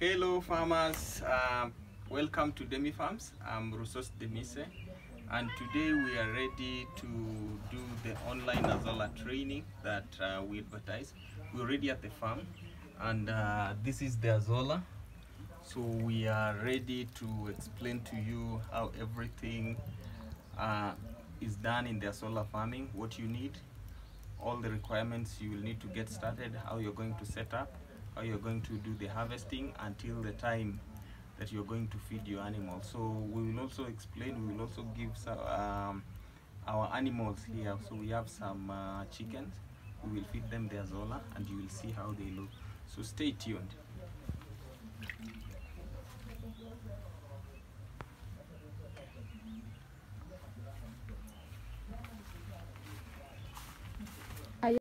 Hello farmers, um, welcome to Demi Farms. I'm Rosos Demise and today we are ready to do the online Azolla training that uh, we advertise. We're already at the farm and uh, this is the Azolla. So we are ready to explain to you how everything uh, is done in the Azolla farming, what you need, all the requirements you will need to get started, how you're going to set up, you're going to do the harvesting until the time that you're going to feed your animals. So we will also explain, we will also give some, um, our animals here. So we have some uh, chickens, we will feed them their zola and you will see how they look. So stay tuned.